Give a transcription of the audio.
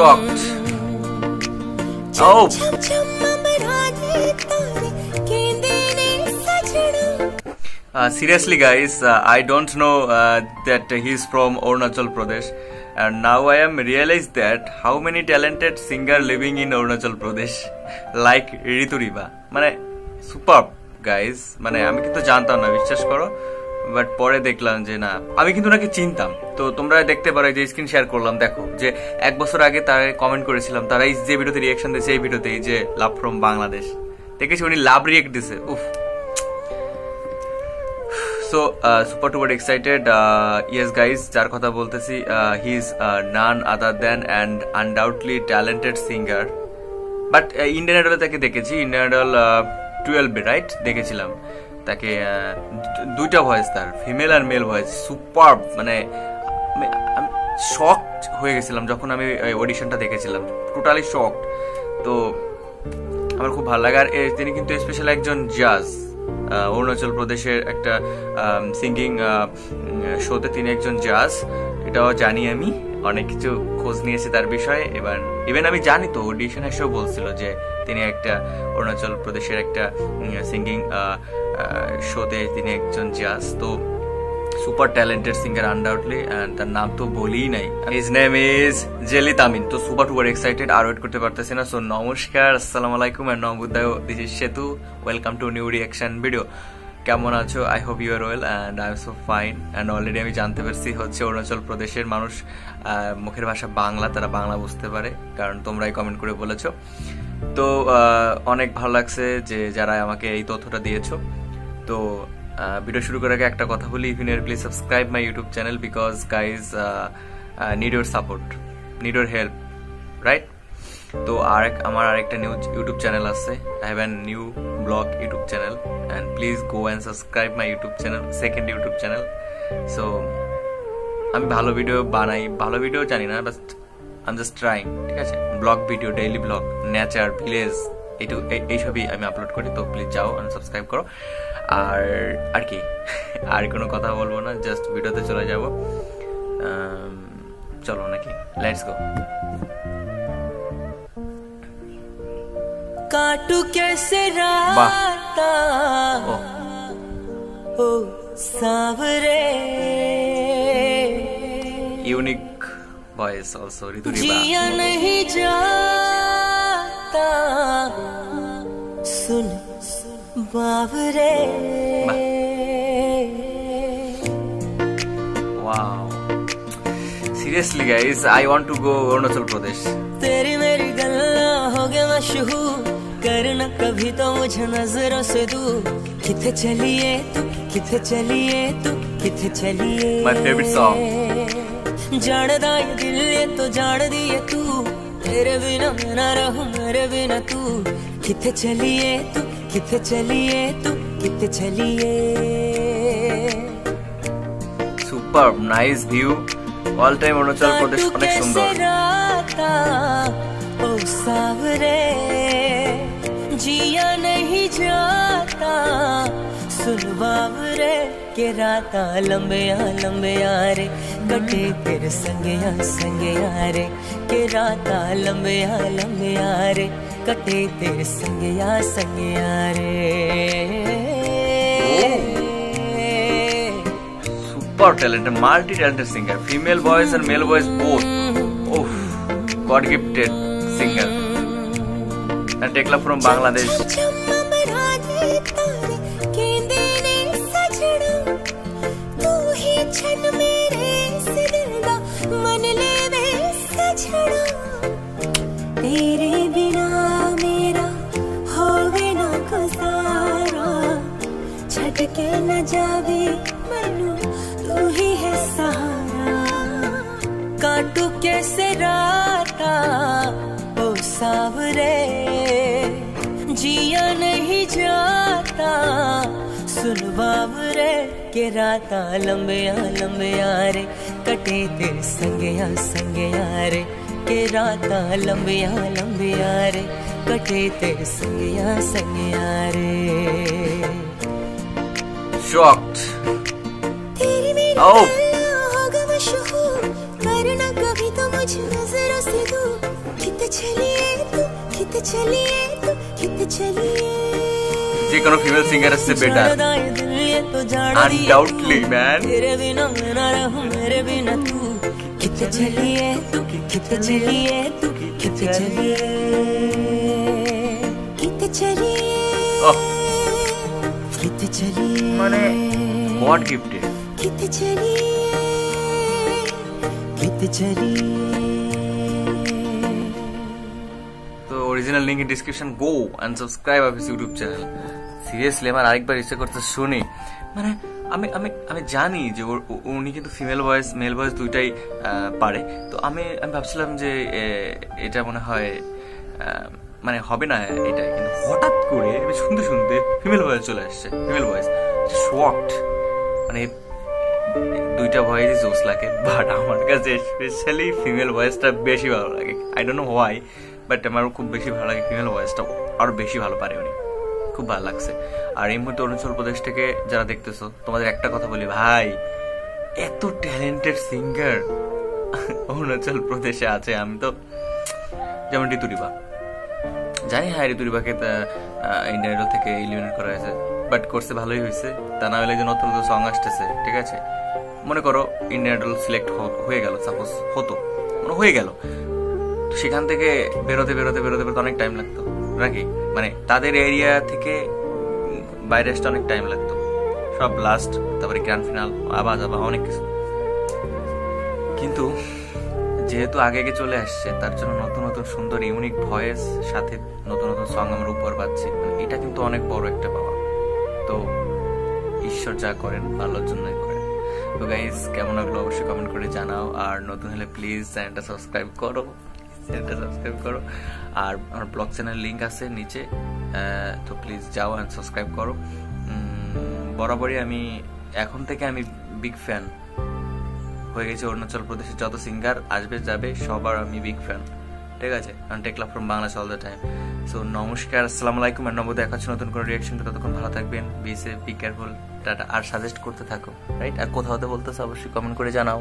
shocked. Oh. Uh, seriously, guys, uh, I don't know uh, that he's from Arunachal Pradesh, and now I am realized that how many talented singer living in Arunachal Pradesh, like Ritu Riba. মানে super guys মানে আমি কিন্তু জানতাম না বিশ্বাস করো but পরে দেখলাম যে না, আমি কিন্তু ওনাকে চিনতাম। তো তোমরা দেখতে পারো যে স্ক্রিন শেয়ার করলাম, দেখো, যে এক বছর আগে তারা কমেন্ট করেছিলাম, তারা যে ভিডিওতে রিয়াকশন দিয়েছে, এই ভিডিওতে যে লাভ ফ্রম বাংলাদেশ দেখেছি উনি লাভ রিয়েক্ট দিছে, উফ। So super duper excited yes guys যার কথা বলতেছি he is none other than and undoubtedly talented singer but Indian আইডলে তাকে দেখেছি ইন্ডিয়ান আইডল টুয়েলভে রাইট দেখেছিলাম। তাকে দুইটা ভয়েস তার ফিমেল আর মেল ভয়েস সুপার মানে শক হয়ে গেছিলাম যখন আমি অডিশনটা দেখেছিলাম টোটালি শক তো, আমার খুব ভালো লাগে। আর তিনি কিন্তু স্পেশাল একজন জাজ অরুণাচল প্রদেশের একটা সিঙ্গিং শোতে তিনি একজন জাজ এটাও জানি আমি, অনেক কিছু খোঁজ নিয়েছি তার বিষয়ে। এবার ইভেন আমি জানি তো অডিশন এসেও বলছিল যে তিনি একটা অরুণাচল প্রদেশের একটা সিঙ্গিং শোতে তিনি একজন জাজ তো সুপার ট্যালেন্টেড সিঙ্গার আনডাউটলি তার নাম তো বলিই নাই। হিজ নেম ইজ জেলি তামিন তো সুপার টুপার এক্সাইটেড আর ওয়েট করতে পারতেছি না। সো নমস্কার, আসসালামু আলাইকুম and নমবুদ্দায় this is Setu welcome to new reaction video কেমন আছো? I hope you are well and I am so fine and already আমি জানতে পারছি হচ্ছে অরুণাচল প্রদেশের মানুষ মুখের ভাষা বাংলা, তারা বাংলা বুঝতে পারে, কারণ তোমরাই কমেন্ট করে বলেছ। তো অনেক ভালো লাগছে যে যারা আমাকে এই তথ্যটা দিয়েছ। তো ভিডিও শুরু করার আগে একটা কথা বলি you please subscribe my YouTube channel because guys need your support need your help right তো আর এক, আমার আরেকটা নিউ ইউটিউব চ্যানেল আছে। I have an new vlog YouTube channel and please go and subscribe my YouTube channel second YouTube channel so আমি ভালো video বানাই, ভালো ভিডিও জানি না বাট আম জাস্ট ট্রাইং ঠিক আছে? Vlog video daily vlog nature village এইটু এইসবই আমি আপলোড করি তো প্লিজ যাও সাবস্ক্রাইব করো। আর আর কি? আর কোনো কথা বলব না জাস্ট ভিডিওতে চলে যাব। চলো নাকি? লেটস গো কাটু কেসে রাতা ও। সাবরে। ইউনিক ভয়েস অলসো ঋতুরিবা। জিয়া নহি জিয়া सुन बावरे। Wow seriously guys I want to go Arunachal Pradesh तेरी मेरी गल्ला हो गया मशहूर करना कभी तो मुझे नज़रों से दूर। किथे चलिए तू किथे चलिए तू किथे चलिए? My favorite song. जानदा ये दिल ये तो जान दिए तू। तेरे बिना मैं ना रहूँ मेरे बिना तू। किथे चलिए तू किथे चलिए तू किथे चलिए super nice view all time Arunachal Pradesh काटू অনেক সুন্দর कैसे राता ओ सावरे जिया नहीं जाता सुन बावरे के राता लंबिया लंबिया रे। कटे तेरे संगया संगया रे। के राता लंबिया लंबिया रे। कटे तेरे संगया संगया रे। Super talented multi talented singer female voice and male voice both oh god gifted singer and Tekla from Bangladesh जावे मनु तू ही है सहारा, काटू कैसे राता? ओ सावरे, जिया नहीं जाता। सुन बाबरे के राता, लंबिया लंबिया रे, कटे ते संगया संगया रे। के राता, लंबिया लंबिया रे, कटे ते संगया संगया रे। Shocked. तेरी मेरी Oh. गल्ला होगा मशहूर करना कभी तो मुझे नजरों से दूर चलिए तू खित चलिए तू खित चलिए যে কোনো ফিমেল সিঙ্গার से बेटर Undoubtedly, man. तेरे बिना मैं ना रहूं मेरे बिना तू खित चलिए तू खित चलिए तू खित चलिए खित चलिए ওহ खित चलिए মানে হোয়াট গিফটেড खित चलिए खित चलिए তো original link in description go and subscribe of YouTube channel seriously আমার আরেকবার ইচ্ছে করতে শুনি মানে আমি আমি আমি জানি যে ওর উ- উনি কিন্তু ফিমেল ভয়েস মেল ভয়েস দুইটাই আহ, পারে তো আমি আমি ভাবছিলাম যে এ, এটা মনে হয় আহ, মানে হবে না এটা কিন্তু হঠাৎ করে শুনতে শুনতে ফিমেল ভয়েস চলে আসছে ফিমেল ভয়েস শকড মানে দুইটা ভয়েসই জোস লাগে বাট আমার কাছে স্পেশালি ফিমেল ভয়েসটা বেশি ভালো লাগে। I don't know why but আমার খুব বেশি ভালো লাগে ফিমেল ভয়েসটা আরও বেশি ভালো পারে উনি। খুব ভালো লাগছে। আর এই মুহূর্তে অরুণাচল প্রদেশ থেকে যারা দেখতেছো, তোমাদের একটা কথা বলি, ভাই, এত ট্যালেন্টেড সিঙ্গার অরুণাচল প্রদেশে আছে, আমি তো যেমন ঋতুরিবা জানি হ্যাঁ ঋতুরিবাকে ইন্ডিয়ান আইডল থেকে ইলিমিনেট করা হয়েছে। বাট করছে ভালোই হয়েছে। তা না হলে যে নতুন নতুন সং আসতেছে, ঠিক আছে? মনে করো ইন্ডিয়ান আইডল সিলেক্ট হয়ে গেল সাপোজ হতো মানে হয়ে গেল। সেখান থেকে বেরোতে বেরোতে বেরোতে বেরোতে অনেক টাইম লাগতো, নাকি? মানে তাদের এরিয়া থেকে বাইরে আসতে অনেক টাইম লাগতো। সব লাস্ট তারপরে গ্র্যান্ড ফিনাল আবার আবার অনেক কিছু। কিন্তু যেহেতু আগে আগে চলে আসছে, তার জন্য নতুন নতুন সুন্দর ইউনিক ভয়েস সাথে নতুন নতুন সং আমরা উপহার পাচ্ছি। মানে এটা কিন্তু অনেক বড় একটা পাওয়া। তো ঈশ্বর যা করেন ভালোর জন্যই করেন। তো গাইজ কেমন লাগল অবশ্যই কমেন্ট করে জানাও। আর নতুন হলে প্লিজ চ্যানেলটা সাবস্ক্রাইব করো। চ্যানেলটা সাবস্ক্রাইব করো। আর আমার ব্লগ চ্যানেল লিঙ্ক আছে নিচে। তো প্লিজ যাও অ্যান্ড সাবস্ক্রাইব করো। বরাবরই আমি, এখন থেকে আমি বিগ ফ্যান হয়ে গেছে অরুণাচল প্রদেশের যত সিঙ্গার আসবে, যাবে, সবার আমি বিগ ফ্যান ঠিক আছে? কারণ Tekla from Bangla all the time so নমস্কার, আসসালামু আলাইকুম, আর নবদ দেখাচ্ছে নতুন কোনো রিয়াকশন ততক্ষণ ভালো থাকবেন be safe be careful tata. R suggest করতে থাকো রাইট আর কোথাও তো বলতেছে, অবশ্যই কমেন্ট করে জানাও।